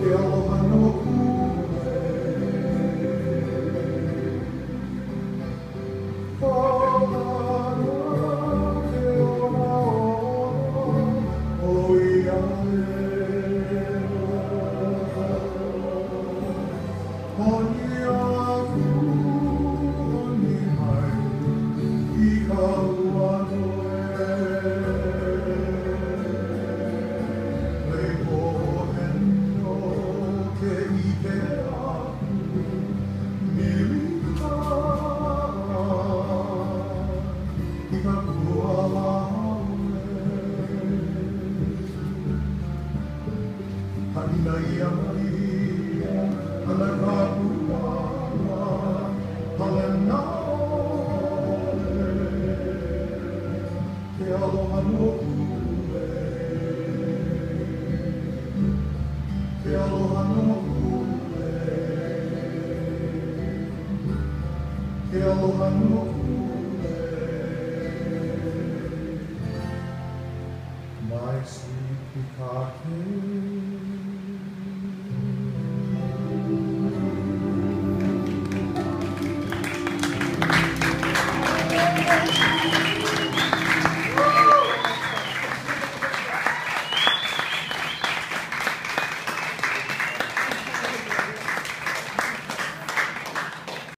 Yellow My sweet Picard.